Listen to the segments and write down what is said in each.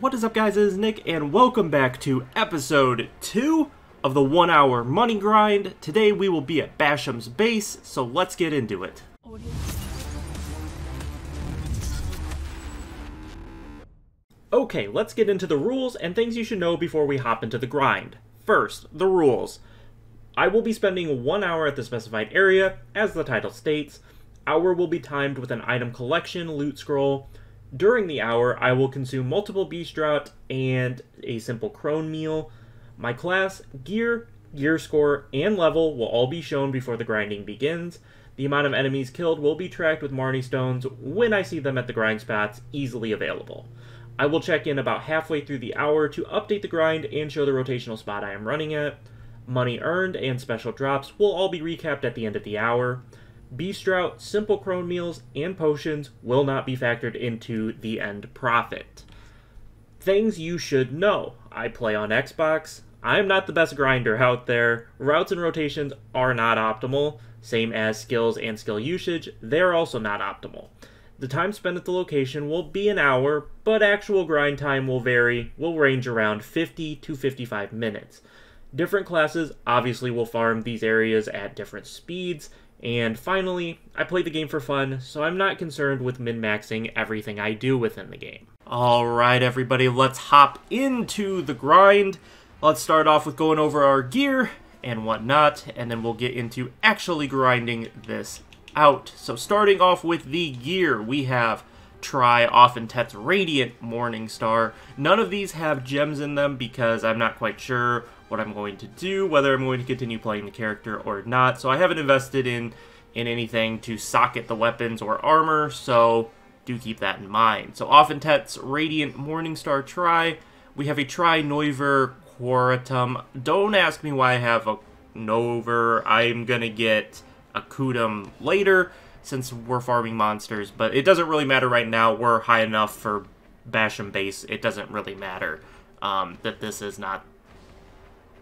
What is up guys, it is Nick, and welcome back to episode 2 of the 1 hour money grind. Today we will be at Bashim's base, so let's get into it. Okay, let's get into the rules and things you should know before we hop into the grind. First, the rules. I will be spending 1 hour at the specified area, as the title states. Hour will be timed with an item collection loot scroll, during the hour, I will consume multiple beast drought and a simple cron meal. My class, gear, gear score, and level will all be shown before the grinding begins. The amount of enemies killed will be tracked with Marnie stones when I see them at the grind spots easily available. I will check in about halfway through the hour to update the grind and show the rotational spot I am running at. Money earned and special drops will all be recapped at the end of the hour. Beast Drought, Simple Cron Meals, and Potions will not be factored into the end profit. Things you should know. I play on Xbox. I am not the best grinder out there. Routes and rotations are not optimal, same as skills and skill usage, they're also not optimal. The time spent at the location will be an hour, but actual grind time will vary, will range around 50 to 55 minutes. Different classes obviously will farm these areas at different speeds, and finally, I play the game for fun, so I'm not concerned with min-maxing everything I do within the game. Alright everybody, let's hop into the grind. Let's start off with going over our gear and whatnot, and then we'll get into actually grinding this out. So starting off with the gear, we have Tri Offin Tett's Radiant Morning Star. None of these have gems in them because I'm not quite sure what I'm going to do, whether I'm going to continue playing the character or not. So I haven't invested in in anything to socket the weapons or armor, so do keep that in mind. So Offin Tett's Radiant Morningstar Try. We have a Tri Nouver Quoratum. Don't ask me why I have a Nouver. I'm going to get a Kutum later since we're farming monsters, but it doesn't really matter right now. We're high enough for Bashim base. It doesn't really matter um, that this is not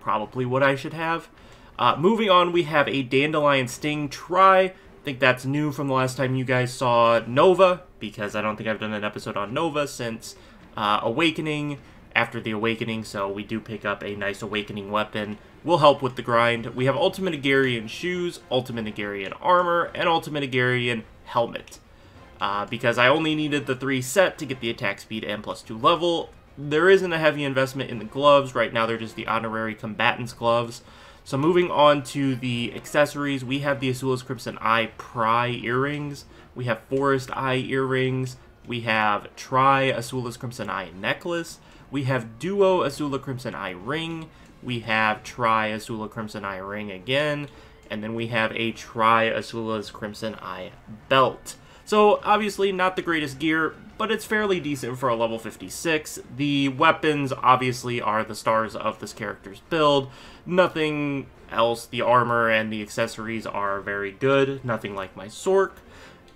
probably what I should have. Uh, moving on, we have a Dandelion Sting try. I think that's new from the last time you guys saw Nova, because I don't think I've done an episode on Nova since uh, Awakening, after the Awakening, so we do pick up a nice Awakening weapon. Will help with the grind. We have Ultimate Agerian Shoes, Ultimate Agerian Armor, and Ultimate Agerian Helmet. Uh, because I only needed the three set to get the attack speed and plus two level, there isn't a heavy investment in the gloves. Right now, they're just the honorary combatants gloves. So moving on to the accessories, we have the Asula's Crimson Eye Pry earrings. We have Forest Eye earrings. We have Tri Asula's Crimson Eye necklace. We have Duo Asula Crimson Eye ring. We have Tri Asula Crimson Eye ring again. And then we have a Tri Asula's Crimson Eye belt. So obviously not the greatest gear, but it's fairly decent for a level 56. The weapons obviously are the stars of this character's build. Nothing else, the armor and the accessories are very good, nothing like my Sorc.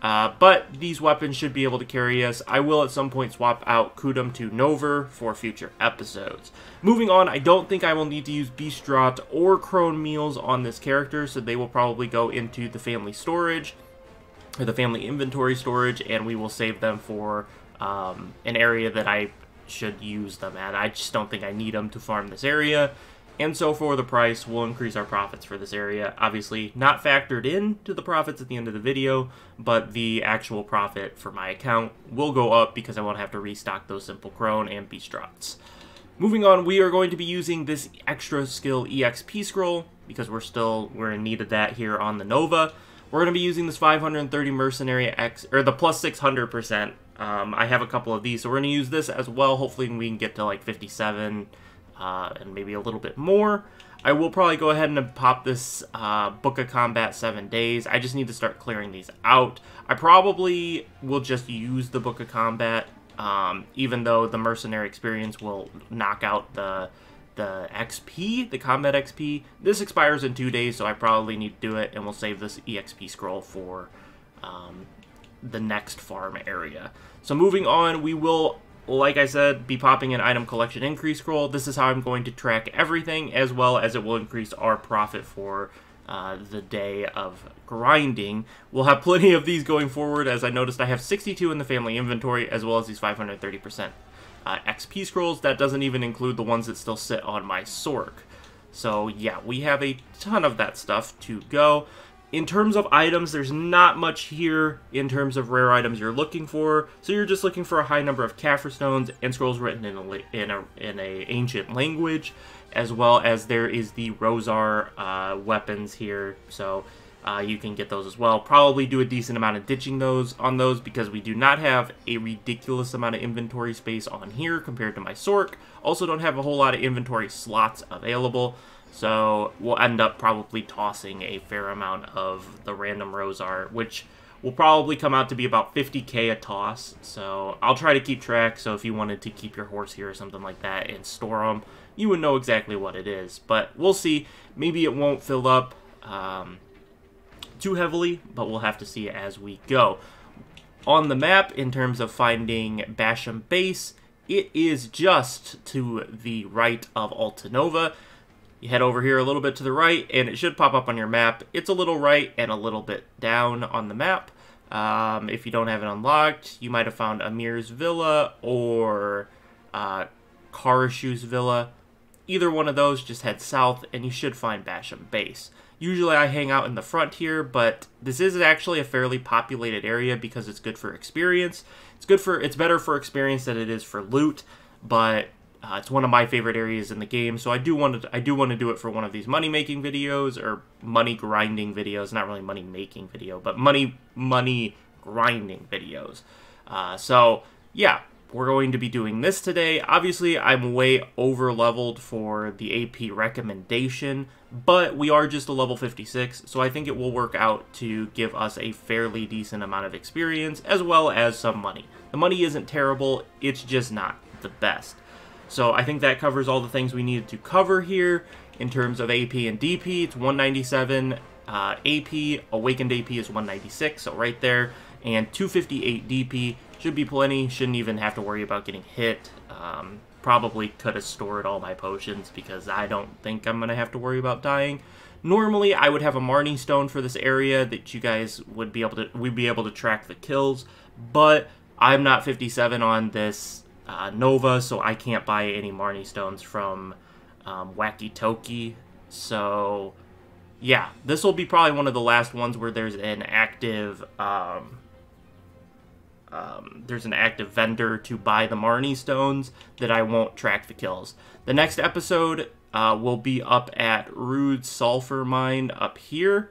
Uh, but these weapons should be able to carry us. I will at some point swap out Kutum to Nouver for future episodes. Moving on, I don't think I will need to use Beast Drought or Cron Meals on this character, so they will probably go into the family storage or the family inventory storage, and we will save them for um, an area that I should use them at. I just don't think I need them to farm this area. And so for the price, we'll increase our profits for this area. Obviously, not factored in to the profits at the end of the video, but the actual profit for my account will go up because I won't have to restock those Simple Cron and Beast Droughts. Moving on, we are going to be using this extra skill EXP scroll because we're still, we're in need of that here on the Nova. We're going to be using this 530 Mercenary X, or the plus 600%. Um, I have a couple of these, so we're going to use this as well. Hopefully we can get to like 57 uh, and maybe a little bit more. I will probably go ahead and pop this uh, Book of Combat 7 days. I just need to start clearing these out. I probably will just use the Book of Combat, um, even though the Mercenary experience will knock out the the XP, the combat XP. This expires in two days, so I probably need to do it, and we'll save this EXP scroll for um, the next farm area. So moving on, we will, like I said, be popping an item collection increase scroll. This is how I'm going to track everything, as well as it will increase our profit for uh, the day of grinding. We'll have plenty of these going forward, as I noticed I have 62 in the family inventory, as well as these 530% uh, XP scrolls. That doesn't even include the ones that still sit on my Sorc. So yeah, we have a ton of that stuff to go. In terms of items, there's not much here in terms of rare items you're looking for. So you're just looking for a high number of Caphras stones and scrolls written in a in a in a ancient language, as well as there is the Rosar uh, weapons here. So uh, you can get those as well. Probably do a decent amount of ditching those on those because we do not have a ridiculous amount of inventory space on here compared to my Sorc. Also don't have a whole lot of inventory slots available. So we'll end up probably tossing a fair amount of the random Rosar, which will probably come out to be about 50k a toss. So I'll try to keep track. So if you wanted to keep your horse here or something like that and store them, you would know exactly what it is. But we'll see. Maybe it won't fill up um, too heavily, but we'll have to see as we go. On the map, in terms of finding Bashim Base, it is just to the right of Altinova. You head over here a little bit to the right, and it should pop up on your map. It's a little right and a little bit down on the map. Um, if you don't have it unlocked, you might have found Amir's Villa or uh, Karashu's Villa. Either one of those, just head south, and you should find Bashim Base. Usually I hang out in the front here, but this is actually a fairly populated area because it's good for experience. It's good for it's better for experience than it is for loot, but uh, it's one of my favorite areas in the game, so I do want to I do want to do it for one of these money making videos or money grinding videos. Not really money making video, but money money grinding videos. Uh, so yeah, we're going to be doing this today. Obviously, I'm way over leveled for the AP recommendation, but we are just a level 56, so I think it will work out to give us a fairly decent amount of experience as well as some money. The money isn't terrible, it's just not the best. So I think that covers all the things we needed to cover here in terms of AP and DP. It's 197 uh, AP, Awakened AP is 196, so right there. And 258 DP should be plenty. Shouldn't even have to worry about getting hit. Um, probably could have stored all my potions because I don't think I'm going to have to worry about dying. Normally, I would have a Marnie Stone for this area that you guys would be able to, we'd be able to track the kills, but I'm not 57 on this uh, Nova, so I can't buy any Marnie Stones from um, Wacky Toki. So, yeah, this will be probably one of the last ones where there's an active, um, um, there's an active vendor to buy the Marnie Stones that I won't track the kills. The next episode uh, will be up at Rude Sulfur Mine up here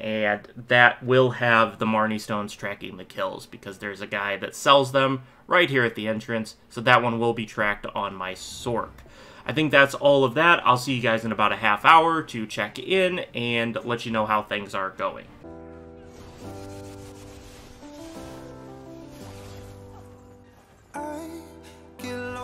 and that will have the Marnie Stones tracking the kills because there's a guy that sells them right here at the entrance, so that one will be tracked on my Sorc. I think that's all of that. I'll see you guys in about a half hour to check in and let you know how things are going.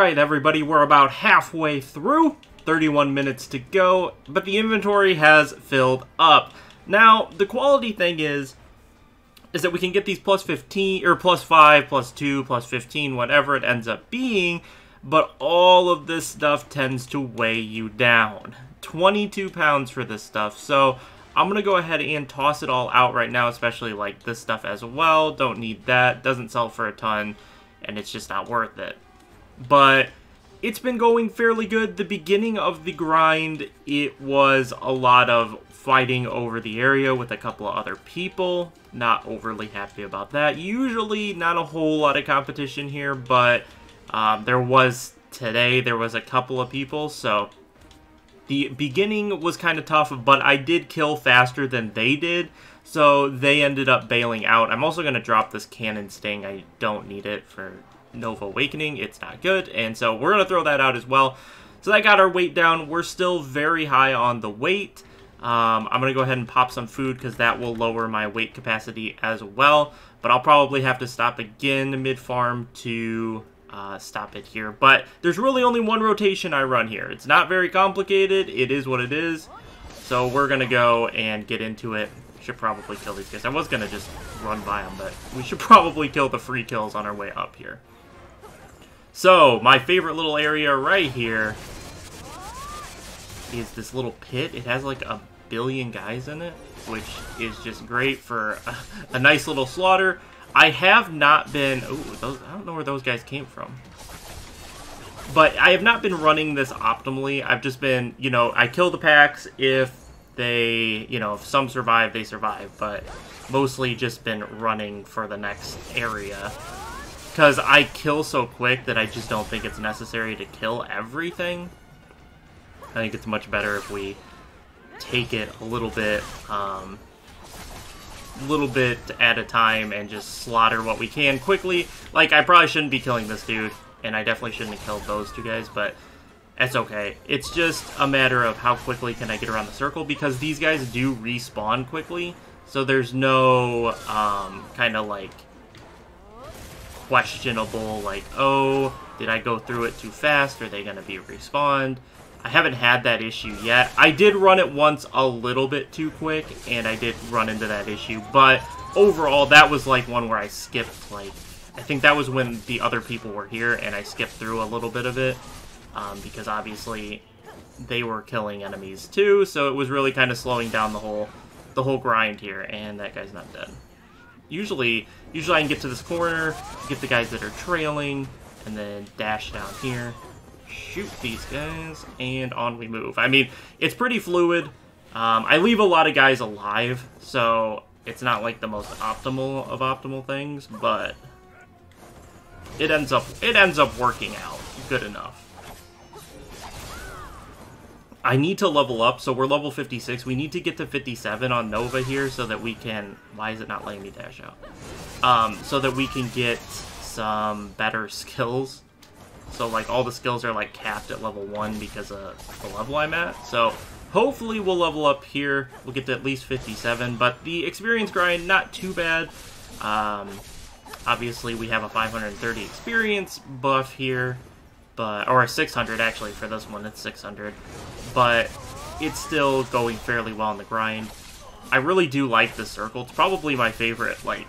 Alright, everybody, we're about halfway through. 31 minutes to go, but the inventory has filled up. Now, the quality thing is, is that we can get these plus 15, or plus 5, plus 2, plus 15, whatever it ends up being, but all of this stuff tends to weigh you down. 22 pounds for this stuff, so I'm going to go ahead and toss it all out right now, especially like this stuff as well. Don't need that, doesn't sell for a ton and it's just not worth it. But it's been going fairly good. The beginning of the grind, it was a lot of fighting over the area with a couple of other people. Not overly happy about that. Usually not a whole lot of competition here, but um, there was today, there was a couple of people, so the beginning was kind of tough, but I did kill faster than they did, so they ended up bailing out. I'm also going to drop this Cannon Sting. I don't need it for Nova Awakening. It's not good, and so we're going to throw that out as well. So that got our weight down. We're still very high on the weight. Um, I'm going to go ahead and pop some food because that will lower my weight capacity as well. But I'll probably have to stop again mid-farm to uh, stop it here. But there's really only one rotation I run here. It's not very complicated. It is what it is. So we're going to go and get into it. Should probably kill these guys. I was going to just run by them, but we should probably kill the free kills on our way up here. So, my favorite little area right here is this little pit. It has like a billion guys in it, which is just great for a, a nice little slaughter. I have not been... Ooh, those, I don't know where those guys came from. But I have not been running this optimally. I've just been, you know, I kill the packs if they, you know, if some survive, they survive. But mostly just been running for the next area. Because I kill so quick that I just don't think it's necessary to kill everything. I think it's much better if we take it a little bit, um, little bit at a time and just slaughter what we can quickly. Like, I probably shouldn't be killing this dude, and I definitely shouldn't have killed those two guys, but that's okay. It's just a matter of how quickly can I get around the circle, because these guys do respawn quickly, so there's no, um, kind of like, questionable, like, oh, did I go through it too fast? Are they going to be respawned? I haven't had that issue yet. I did run it once a little bit too quick, and I did run into that issue, but overall, that was like one where I skipped, like, I think that was when the other people were here, and I skipped through a little bit of it, um, because obviously they were killing enemies too, so it was really kind of slowing down the whole, the whole grind here, and that guy's not dead. Usually, usually I can get to this corner, get the guys that are trailing, and then dash down here, shoot these guys, and on we move. I mean, it's pretty fluid. Um, I leave a lot of guys alive, so it's not like the most optimal of optimal things, but it ends up it ends up working out good enough. I need to level up, so we're level 56. We need to get to 57 on Nova here so that we can... Why is it not letting me dash out? Um, so that we can get some better skills so like all the skills are like capped at level 1 because of the level I'm at. So hopefully we'll level up here. We'll get to at least 57, but the experience grind, not too bad. Um, obviously we have a 530 experience buff here, but or a 600 actually for this one, it's 600. But it's still going fairly well in the grind. I really do like the circle. It's probably my favorite, like,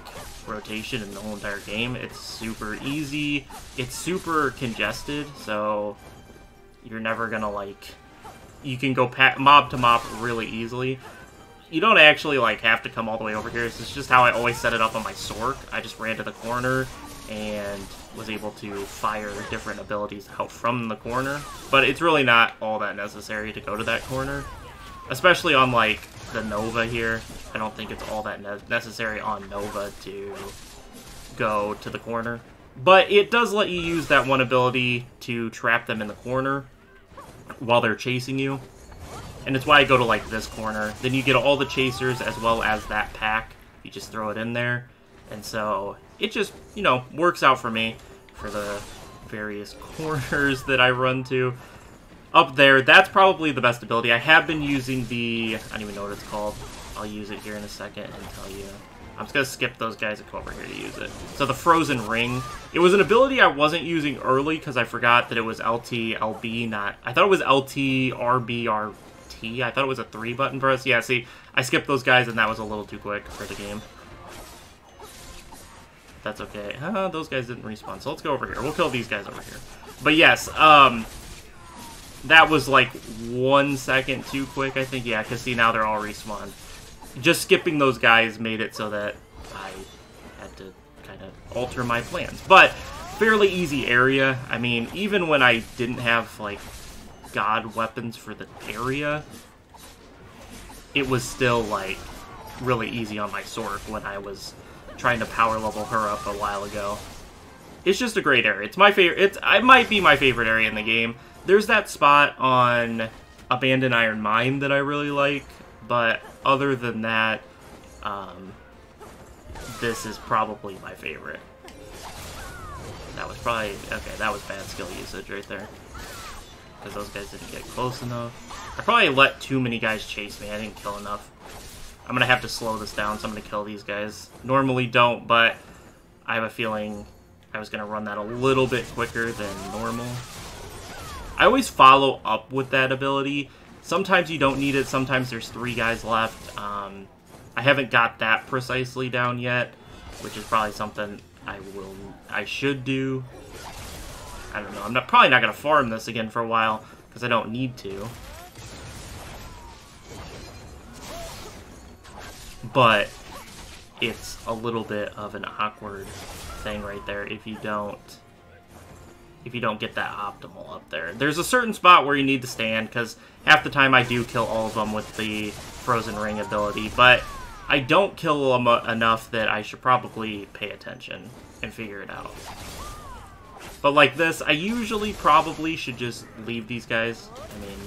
rotation in the whole entire game. It's super easy. It's super congested, so you're never gonna like... You can go mob to mob really easily. You don't actually like have to come all the way over here. This is just how I always set it up on my Sorc. I just ran to the corner and was able to fire different abilities out from the corner. But it's really not all that necessary to go to that corner. Especially on like the Nova here. I don't think it's all that ne necessary on Nova to go to the corner. But it does let you use that one ability to trap them in the corner while they're chasing you. And it's why I go to, like, this corner. Then you get all the chasers as well as that pack. You just throw it in there. And so it just, you know, works out for me for the various corners that I run to up there, that's probably the best ability. I have been using the... I don't even know what it's called. I'll use it here in a second and tell you. I'm just going to skip those guys and come over here to use it. So the Frozen Ring. It was an ability I wasn't using early because I forgot that it was LT, LB, not... I thought it was LT, RB, RT. I thought it was a three-button press. Yeah, see, I skipped those guys and that was a little too quick for the game. That's okay. Uh, those guys didn't respawn, so let's go over here. We'll kill these guys over here. But yes, um, that was like one second too quick, I think. Yeah, because see, now they're all respawned. Just skipping those guys made it so that I had to kind of alter my plans. But fairly easy area. I mean, even when I didn't have, like, god weapons for the area, it was still, like, really easy on my sword when I was trying to power level her up a while ago. It's just a great area. It's my favorite. It's it might be my favorite area in the game. There's that spot on Abandoned Iron Mine that I really like, but other than that, um, this is probably my favorite. That was probably okay. That was bad skill usage right there because those guys didn't get close enough. I probably let too many guys chase me. I didn't kill enough. I'm gonna have to slow this down, so I'm gonna kill these guys. Normally don't, but I have a feeling I was gonna run that a little bit quicker than normal. I always follow up with that ability. Sometimes you don't need it, sometimes there's three guys left. Um, I haven't got that precisely down yet, which is probably something I will, I should do. I don't know, I'm not, probably not gonna farm this again for a while, because I don't need to. But it's a little bit of an awkward thing right there if you don't if you don't get that optimal up there. There's a certain spot where you need to stand, because half the time I do kill all of them with the Frozen Ring ability, but I don't kill them enough that I should probably pay attention and figure it out. But like this, I usually probably should just leave these guys. I mean,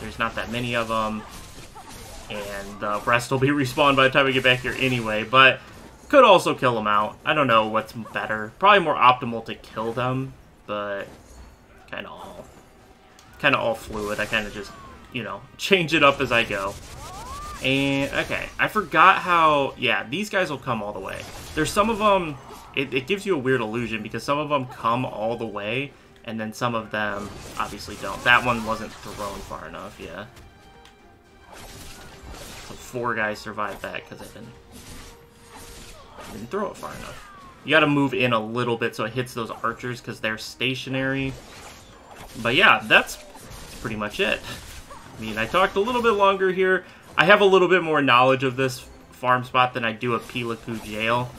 there's not that many of them and the rest will be respawned by the time we get back here anyway, but could also kill them out. I don't know what's better. Probably more optimal to kill them, but kind of all, kind of all fluid. I kind of just, you know, change it up as I go. And, okay, I forgot how, yeah, these guys will come all the way. There's some of them, it, it gives you a weird illusion because some of them come all the way, and then some of them obviously don't. That one wasn't thrown far enough, yeah four guys survived that because I didn't, I didn't throw it far enough. You gotta move in a little bit so it hits those archers because they're stationary. But yeah, that's pretty much it. I mean, I talked a little bit longer here. I have a little bit more knowledge of this farm spot than I do of Pila Ku Jail.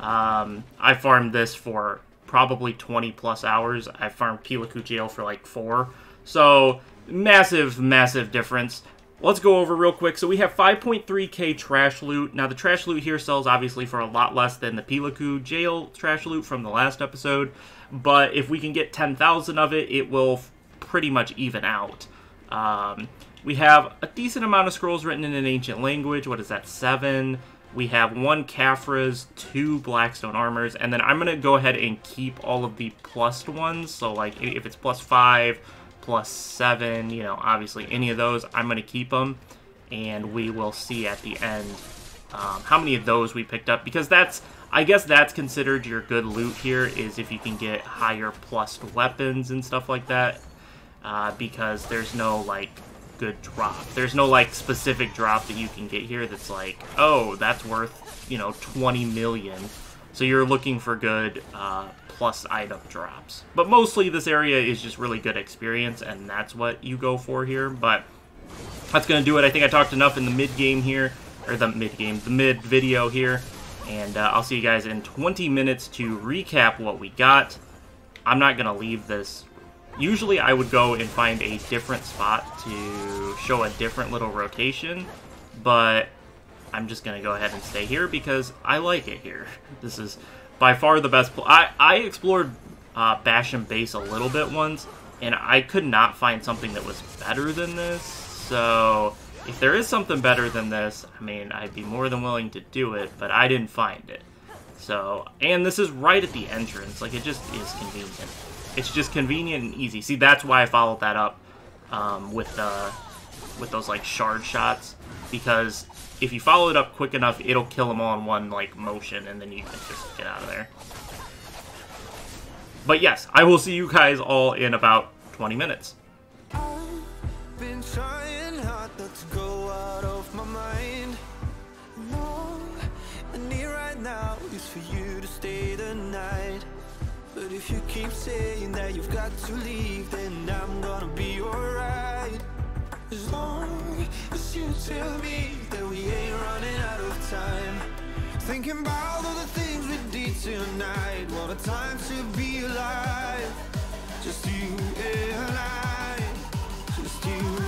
Um, I farmed this for probably 20 plus hours. I farmed Pila Ku Jail for like four. So, massive, massive difference. Let's go over real quick. So we have 5.3k trash loot. Now the trash loot here sells obviously for a lot less than the Pilaku jail trash loot from the last episode. But if we can get 10,000 of it, it will pretty much even out. Um, we have a decent amount of scrolls written in an ancient language. What is that? Seven. We have one Caphras, two Blackstone armors, and then I'm going to go ahead and keep all of the plus ones. So, like, if it's plus five, plus 7, you know, obviously any of those, I'm going to keep them. And we will see at the end um, how many of those we picked up. Because that's, I guess that's considered your good loot here, is if you can get higher plus weapons and stuff like that. Uh, because there's no, like, good drop. There's no, like, specific drop that you can get here that's like, oh, that's worth, you know, 20 million. So you're looking for good uh, plus item drops. But mostly this area is just really good experience, and that's what you go for here. But that's going to do it. I think I talked enough in the mid-game here, or the mid-game, the mid-video here. And uh, I'll see you guys in 20 minutes to recap what we got. I'm not going to leave this. Usually I would go and find a different spot to show a different little rotation, but I'm just going to go ahead and stay here because I like it here. This is by far the best. I I explored uh, Bashim Base a little bit once, and I could not find something that was better than this. So if there is something better than this, I mean, I'd be more than willing to do it, but I didn't find it. So, and this is right at the entrance. Like, it just is convenient. It's just convenient and easy. See, that's why I followed that up um, with uh, with those like shard shots because if you follow it up quick enough, it'll kill them all in one, like, motion, and then you can just get out of there. But yes, I will see you guys all in about 20 minutes. But if you keep saying that you've got to leave, then I'm gonna be alright. As long as you tell me we ain't running out of time Thinking about all the things we did tonight. What a time to be alive. Just you and I. Just you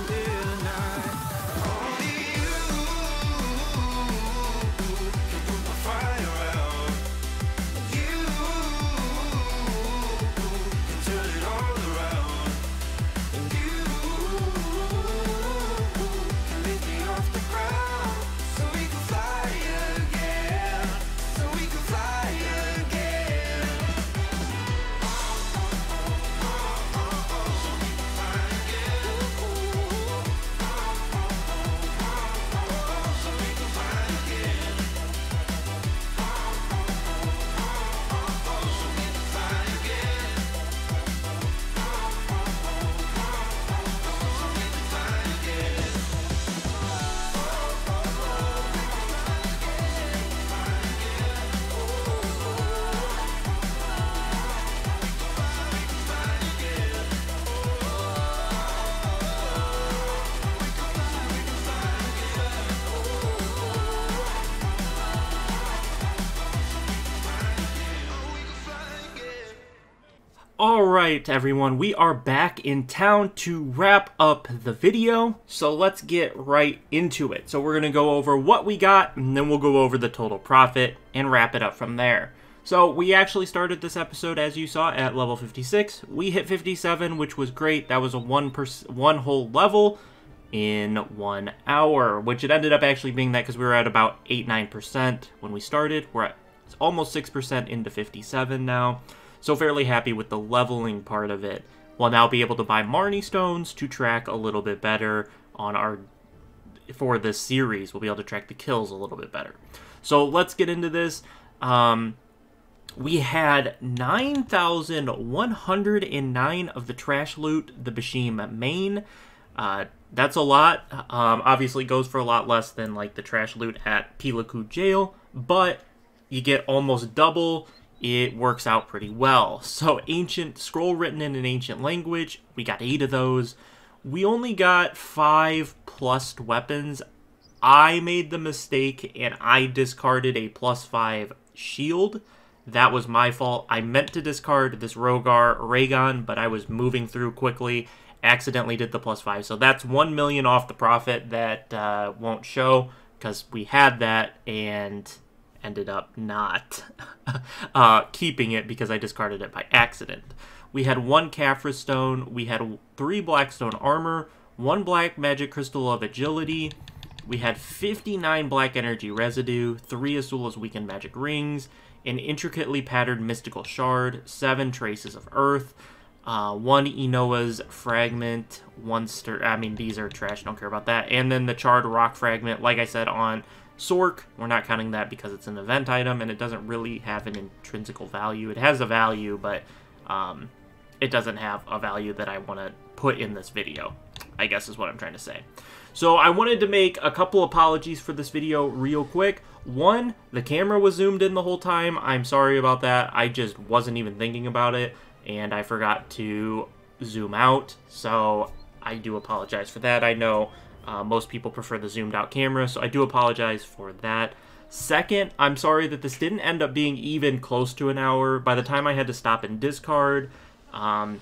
right, everyone, we are back in town to wrap up the video. So let's get right into it. So we're going to go over what we got, and then we'll go over the total profit and wrap it up from there. So we actually started this episode, as you saw, at level 56. We hit 57, which was great. That was a one one whole level in one hour, which it ended up actually being that because we were at about 8 9% when we started. We're at almost 6% into 57 now. So fairly happy with the leveling part of it. We'll now be able to buy Marnie stones to track a little bit better on our for this series. We'll be able to track the kills a little bit better. So let's get into this. Um, we had 9,109 of the trash loot, the Bashim main. Uh, that's a lot. Um, obviously, goes for a lot less than like the trash loot at Pilaku jail, but you get almost double. It works out pretty well. So, ancient scroll written in an ancient language, we got eight of those. We only got five plus weapons. I made the mistake and I discarded a plus five shield. That was my fault. I meant to discard this Rogar Raygon, but I was moving through quickly. Accidentally did the plus five. So that's one million off the profit that uh, won't show because we had that and ended up not uh, keeping it because I discarded it by accident. We had one Caphras stone. We had three Blackstone armor, one black magic crystal of agility. We had 59 black energy residue, three Asula's weakened magic rings, an intricately patterned mystical shard, seven traces of earth, uh, one Enoa's fragment, one stir. I mean, these are trash. Don't care about that. And then the charred rock fragment. Like I said on Sorc, we're not counting that because it's an event item and it doesn't really have an intrinsical value. It has a value, but um, it doesn't have a value that I want to put in this video. I guess is what I'm trying to say. So I wanted to make a couple apologies for this video real quick. One, the camera was zoomed in the whole time. I'm sorry about that. I just wasn't even thinking about it and I forgot to zoom out. So I do apologize for that. I know uh, most people prefer the zoomed out camera, so I do apologize for that. Second, I'm sorry that this didn't end up being even close to an hour. By the time I had to stop and discard, um,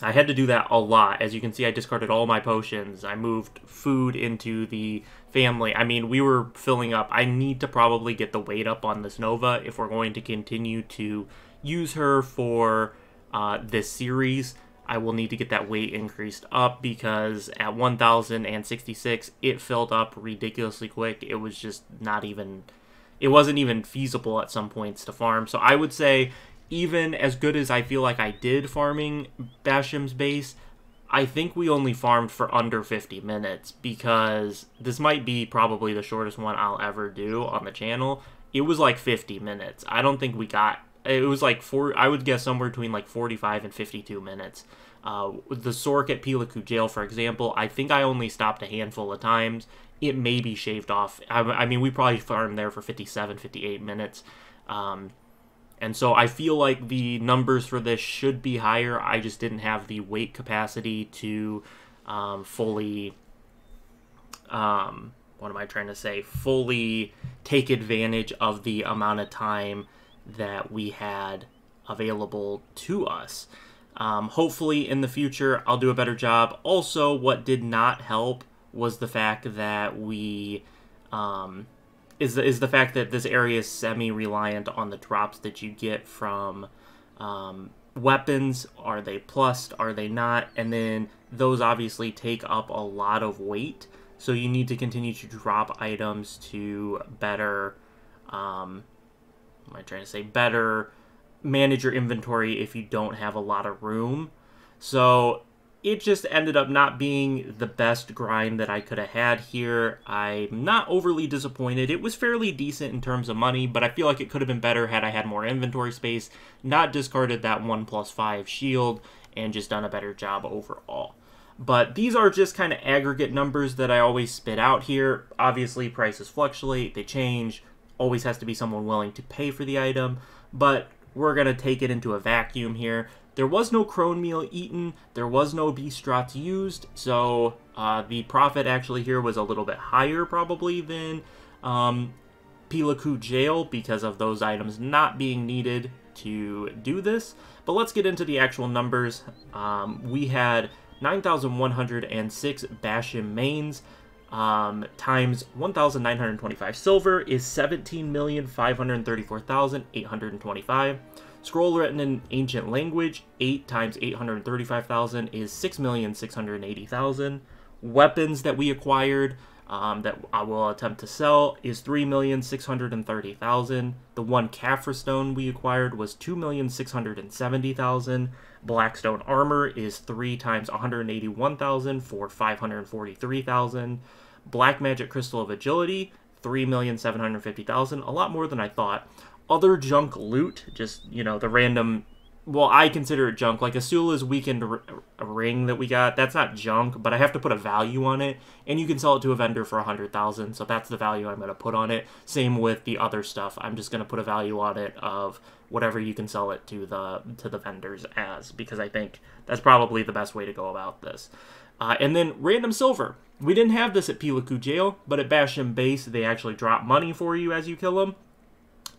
I had to do that a lot. As you can see, I discarded all my potions. I moved food into the family. I mean, we were filling up. I need to probably get the weight up on this Nova if we're going to continue to use her for uh, this series. I will need to get that weight increased up because at 1066 it filled up ridiculously quick. It was just not even it wasn't even feasible at some points to farm. So I would say even as good as I feel like I did farming Bashim's base, I think we only farmed for under 50 minutes because this might be probably the shortest one I'll ever do on the channel. It was like 50 minutes. I don't think we got it was like four I would guess somewhere between like 45 and 52 minutes. Uh, the Sorc at Pilaku jail, for example, I think I only stopped a handful of times. It may be shaved off. I, I mean, we probably farmed there for 57, 58 minutes. Um, and so I feel like the numbers for this should be higher. I just didn't have the weight capacity to um, fully um, what am I trying to say? Fully take advantage of the amount of time that we had available to us. Um, hopefully, in the future, I'll do a better job. Also, what did not help was the fact that we um, is the, is the fact that this area is semi reliant on the drops that you get from um, weapons. Are they plussed? Are they not? And then those obviously take up a lot of weight. So you need to continue to drop items to better, um, am I trying to say? Better manage your inventory if you don't have a lot of room. So it just ended up not being the best grind that I could have had here. I'm not overly disappointed. It was fairly decent in terms of money, but I feel like it could have been better had I had more inventory space, not discarded that 1 plus 5 shield, and just done a better job overall. But these are just kind of aggregate numbers that I always spit out here. Obviously, prices fluctuate, they change. Always has to be someone willing to pay for the item. But we're going to take it into a vacuum here. There was no cron meal eaten, there was no beast used, so uh, the profit actually here was a little bit higher probably than um, Pila Ku jail because of those items not being needed to do this. But let's get into the actual numbers. Um, we had 9,106 Bashim mains um, times 1,925 silver is 17,534,825. Scroll written in ancient language, 8 times 835,000 is 6,680,000. Weapons that we acquired um, that I will attempt to sell is 3,630,000. The one Caphra stone we acquired was 2,670,000. Blackstone armor is 3 times 181,000 for 543,000. Black magic crystal of agility, 3,750,000, a lot more than I thought other junk loot, just, you know, the random well, I consider it junk. Like Asula's weakened ring that we got, that's not junk, but I have to put a value on it, and you can sell it to a vendor for a hundred thousand. So that's the value I'm going to put on it. Same with the other stuff. I'm just going to put a value on it of whatever you can sell it to the to the vendors as, because I think that's probably the best way to go about this. Uh, and then random silver. We didn't have this at Pilaku Jail, but at Bashim Base, they actually drop money for you as you kill them.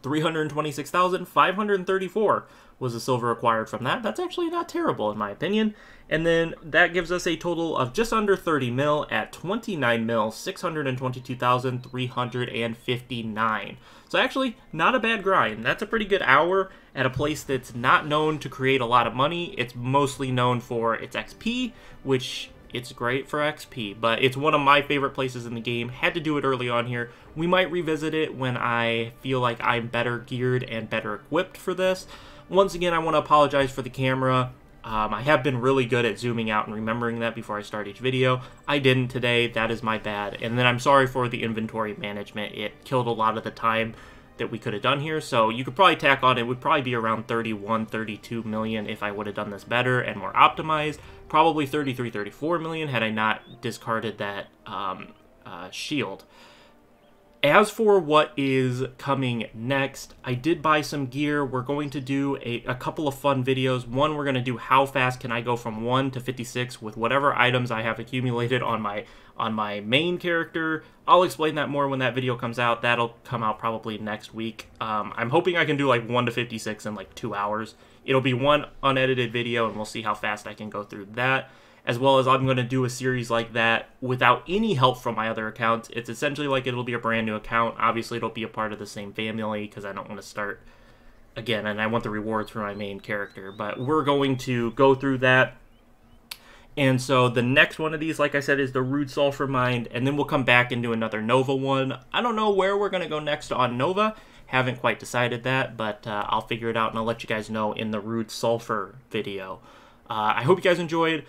326,534 was the silver acquired from that. That's actually not terrible in my opinion. And then that gives us a total of just under 30 mil at 29 mil, 622,359. So actually, not a bad grind. That's a pretty good hour at a place that's not known to create a lot of money. It's mostly known for its XP, which it's great for XP, but it's one of my favorite places in the game. Had to do it early on here. We might revisit it when I feel like I'm better geared and better equipped for this. Once again, I want to apologize for the camera. Um, I have been really good at zooming out and remembering that before I start each video. I didn't today, that is my bad. And then I'm sorry for the inventory management. It killed a lot of the time that we could have done here. So you could probably tack on, it would probably be around 31, 32 million if I would have done this better and more optimized. Probably 33, 34 million had I not discarded that um, uh, shield. As for what is coming next, I did buy some gear. We're going to do a, a couple of fun videos. One, we're going to do how fast can I go from 1 to 56 with whatever items I have accumulated on my on my main character. I'll explain that more when that video comes out. That'll come out probably next week. Um, I'm hoping I can do like 1 to 56 in like 2 hours. It'll be one unedited video and we'll see how fast I can go through that as well as I'm going to do a series like that without any help from my other accounts. It's essentially like it'll be a brand new account. Obviously, it'll be a part of the same family because I don't want to start again, and I want the rewards for my main character. But we're going to go through that. And so the next one of these, like I said, is the Rude Sulfur Mine, and then we'll come back and do another Nova one. I don't know where we're going to go next on Nova. Haven't quite decided that, but uh, I'll figure it out and I'll let you guys know in the Rude Sulfur video. Uh, I hope you guys enjoyed.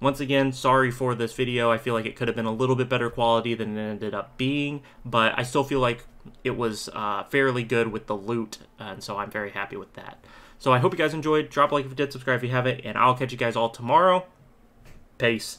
Once again, sorry for this video. I feel like it could have been a little bit better quality than it ended up being, but I still feel like it was uh, fairly good with the loot, and so I'm very happy with that. So I hope you guys enjoyed. Drop a like if you did, subscribe if you haven't, and I'll catch you guys all tomorrow. Peace.